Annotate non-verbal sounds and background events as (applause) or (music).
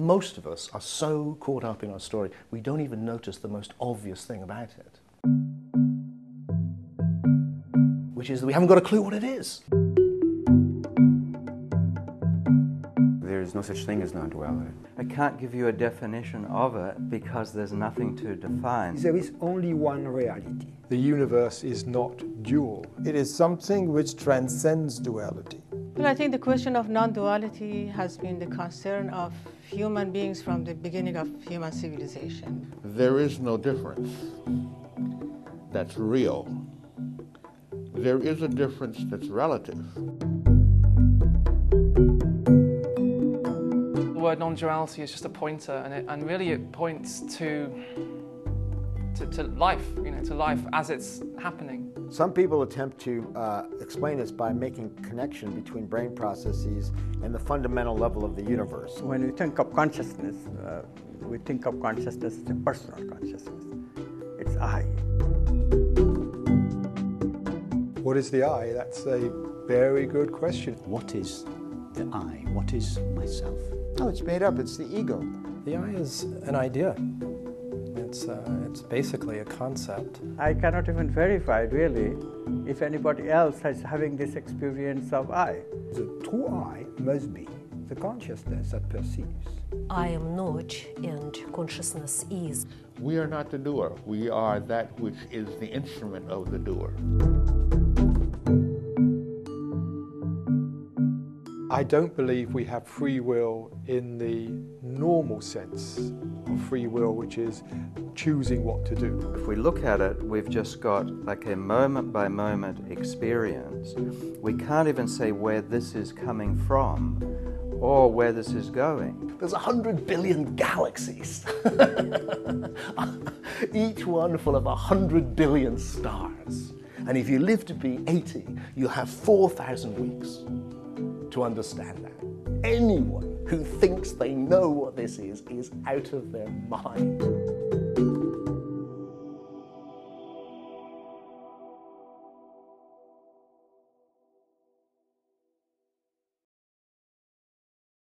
Most of us are so caught up in our story, we don't even notice the most obvious thing about it. Which is that we haven't got a clue what it is. There is no such thing as non-duality. I can't give you a definition of it because there's nothing to define. There is only one reality. The universe is not dual. It is something which transcends duality. Well, I think the question of non duality has been the concern of human beings from the beginning of human civilization. There is no difference that's real. There is a difference that's relative. The word non-duality is just a pointer, and, it, and really it points to, to, to life, you know, to life as it's happening. Some people attempt to uh, explain this by making connection between brain processes and the fundamental level of the universe. When we think of consciousness, uh, we think of consciousness as a personal consciousness. It's I. What is the I? That's a very good question. What is the I? What is myself? Oh, it's made up. It's the ego. The I is an idea. It's, uh, it's basically a concept. I cannot even verify, really, if anybody else is having this experience of I. The true I must be the consciousness that perceives. I am not, and consciousness is. We are not the doer. We are that which is the instrument of the doer. I don't believe we have free will in the normal sense of free will, which is choosing what to do. If we look at it, we've just got like a moment by moment experience. We can't even say where this is coming from or where this is going. There's a hundred billion galaxies, (laughs) each one full of a hundred billion stars. And if you live to be 80, you have 4,000 weeks to understand that. Anyone who thinks they know what this is is out of their mind.